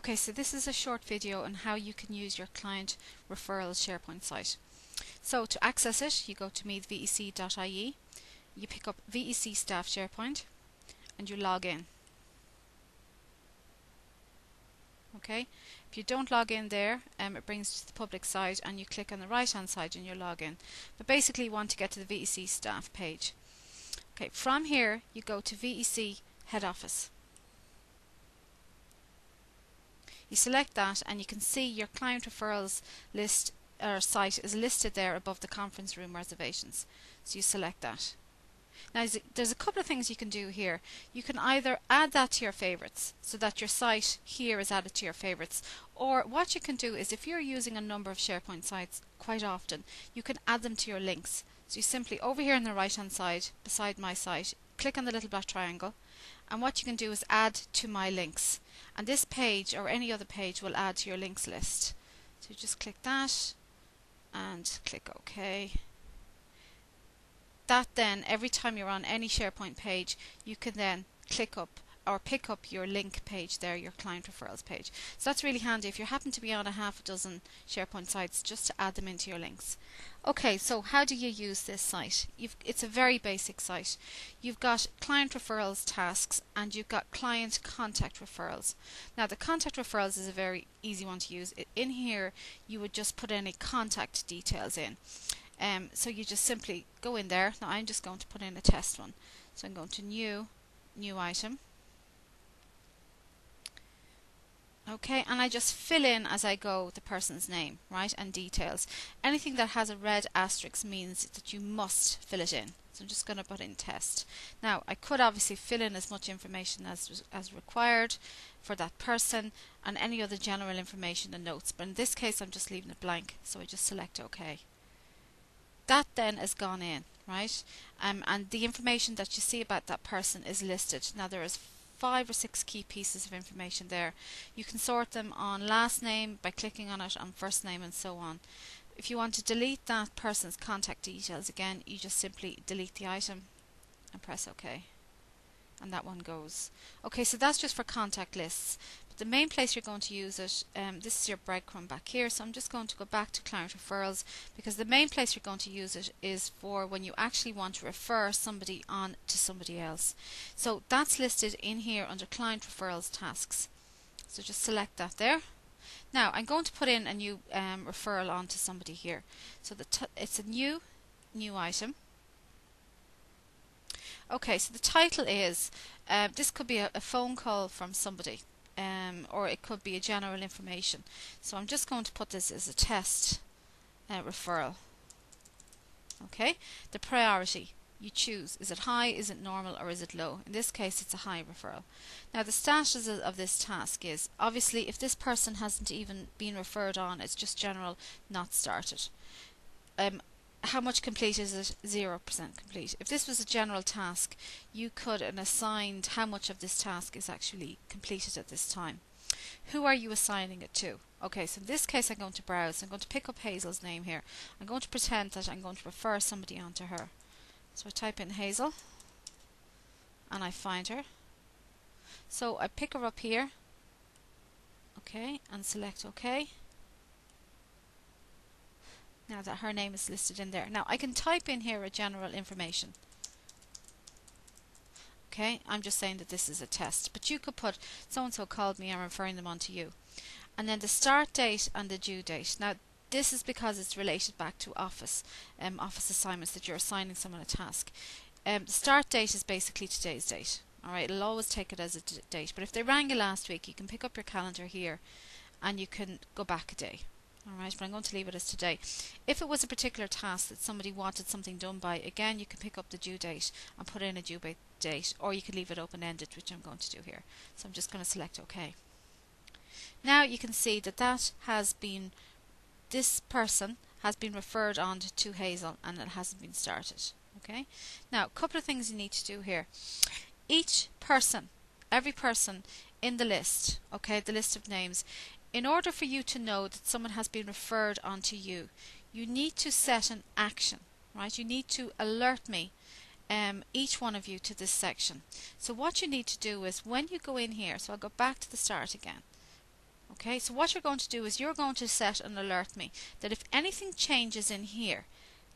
Okay, so this is a short video on how you can use your client referral SharePoint site. So to access it, you go to meathvec.ie, you pick up VEC Staff SharePoint, and you log in. Okay, if you don't log in there, um, it brings you to the public site and you click on the right hand side and you log in. But basically you want to get to the VEC staff page. Okay, from here you go to VEC head office. You select that and you can see your client referrals list or site is listed there above the conference room reservations. So you select that. Now there's a couple of things you can do here. You can either add that to your favorites so that your site here is added to your favorites or what you can do is if you're using a number of SharePoint sites quite often you can add them to your links. So you simply over here on the right hand side beside my site click on the little black triangle and what you can do is add to my links. And this page or any other page will add to your links list. So just click that and click OK. That then every time you're on any SharePoint page you can then click up or pick up your link page there, your client referrals page. So that's really handy if you happen to be on a half a dozen SharePoint sites just to add them into your links. Okay, so how do you use this site? You've, it's a very basic site. You've got client referrals tasks and you've got client contact referrals. Now the contact referrals is a very easy one to use. In here you would just put any contact details in. Um, so you just simply go in there. Now I'm just going to put in a test one. So I'm going to new, new item okay and I just fill in as I go the person's name right and details. Anything that has a red asterisk means that you must fill it in. So I'm just going to put in test. Now I could obviously fill in as much information as as required for that person and any other general information and notes but in this case I'm just leaving it blank so I just select OK. That then has gone in right? Um, and the information that you see about that person is listed. Now there is five or six key pieces of information there. You can sort them on last name by clicking on it, on first name and so on. If you want to delete that person's contact details again, you just simply delete the item and press OK and that one goes. Okay, so that's just for contact lists. The main place you're going to use it, um, this is your breadcrumb back here, so I'm just going to go back to client referrals because the main place you're going to use it is for when you actually want to refer somebody on to somebody else. So that's listed in here under client referrals tasks. So just select that there. Now I'm going to put in a new um, referral onto somebody here. So it's a new new item Okay, so the title is uh, this could be a, a, phone call from somebody, um, or it could be a general information. So I'm just going to put this as a test uh, referral. Okay, the priority you choose is it high, is it normal, or is it low? In this case, it's a high referral. Now, the status of this task is obviously if this person hasn't even been referred on, it's just general, not started. Um, how much complete is it? 0% complete. If this was a general task, you could and assigned how much of this task is actually completed at this time. Who are you assigning it to? Okay, so in this case I'm going to browse. I'm going to pick up Hazel's name here. I'm going to pretend that I'm going to refer somebody onto her. So I type in Hazel and I find her. So I pick her up here. Okay, and select OK now that her name is listed in there. Now I can type in here a general information. Okay, I'm just saying that this is a test, but you could put so and so called me, I'm referring them on to you. And then the start date and the due date. Now this is because it's related back to office, um, office assignments that you're assigning someone a task. Um, the start date is basically today's date. Alright, it'll always take it as a date. But if they rang you last week, you can pick up your calendar here and you can go back a day. Alright, but I'm going to leave it as today. If it was a particular task that somebody wanted something done by, again, you can pick up the due date and put in a due date, or you can leave it open-ended, which I'm going to do here. So I'm just going to select OK. Now you can see that that has been, this person has been referred on to Hazel and it hasn't been started. Okay. Now, a couple of things you need to do here. Each person, every person in the list, okay, the list of names, in order for you to know that someone has been referred onto you, you need to set an action, right? You need to alert me, um, each one of you, to this section. So what you need to do is when you go in here, so I'll go back to the start again. Okay, so what you're going to do is you're going to set an alert me that if anything changes in here,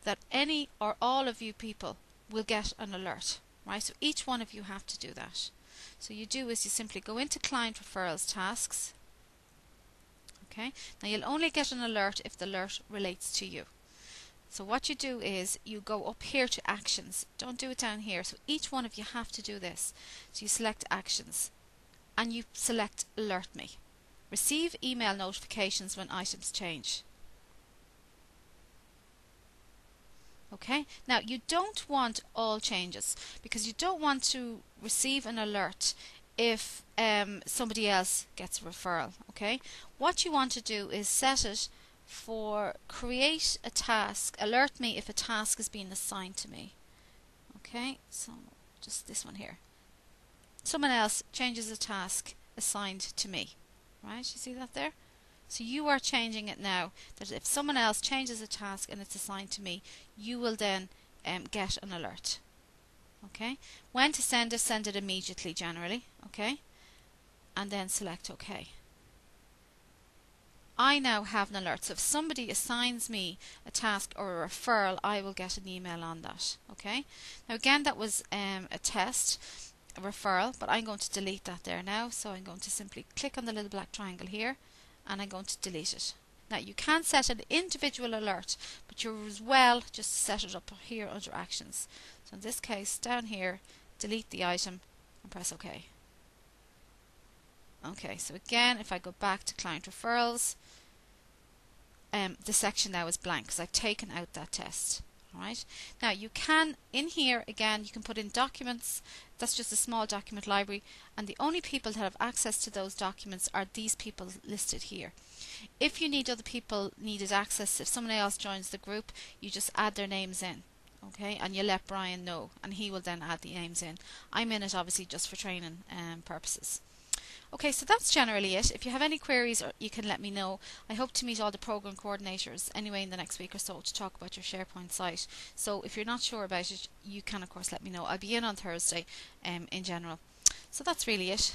that any or all of you people will get an alert. Right, so each one of you have to do that. So you do is you simply go into client referrals tasks. Okay, now you'll only get an alert if the alert relates to you. So what you do is you go up here to actions. Don't do it down here. So each one of you have to do this. So you select actions and you select alert me. Receive email notifications when items change. Okay, now you don't want all changes because you don't want to receive an alert if um, somebody else gets a referral. Okay, what you want to do is set it for create a task, alert me if a task is being assigned to me. Okay, so just this one here. Someone else changes a task assigned to me. Right, you see that there? So you are changing it now that if someone else changes a task and it's assigned to me, you will then um, get an alert. Okay, when to send it, send it immediately generally. Okay, and then select OK. I now have an alert. So if somebody assigns me a task or a referral, I will get an email on that. Okay. Now again, that was um, a test, a referral, but I'm going to delete that there now. So I'm going to simply click on the little black triangle here, and I'm going to delete it. Now you can set an individual alert, but you're as well just set it up here under actions. So in this case, down here, delete the item and press OK. Okay, so again, if I go back to client referrals, um, the section now is blank because I've taken out that test. Alright, now you can, in here again, you can put in documents, that's just a small document library, and the only people that have access to those documents are these people listed here. If you need other people needed access, if someone else joins the group, you just add their names in okay and you let Brian know and he will then add the names in I'm in it obviously just for training um, purposes Okay, so that's generally it. If you have any queries, you can let me know. I hope to meet all the program coordinators anyway in the next week or so to talk about your SharePoint site. So if you're not sure about it, you can of course let me know. I'll be in on Thursday um, in general. So that's really it.